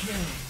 Kill.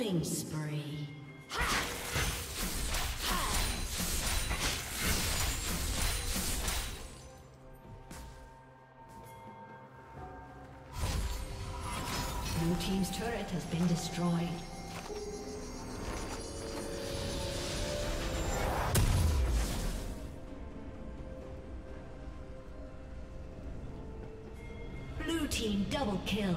Killing spree. Blue Team's turret has been destroyed. Blue Team double kill.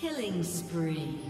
Killing spree.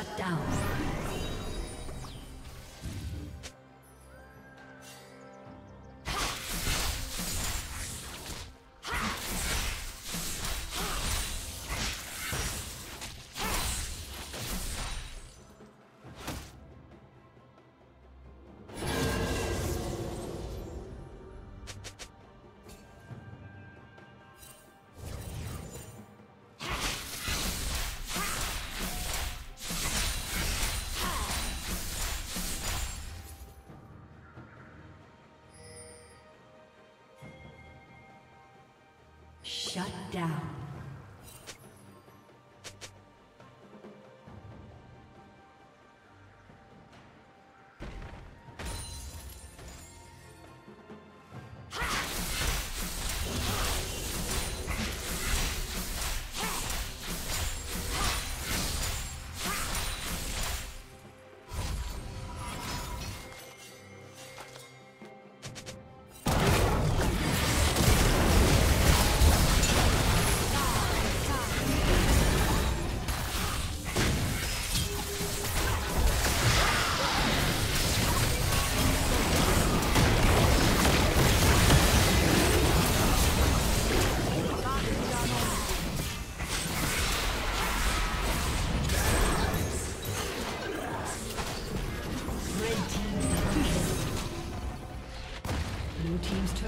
Shut down. Shut down.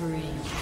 spree.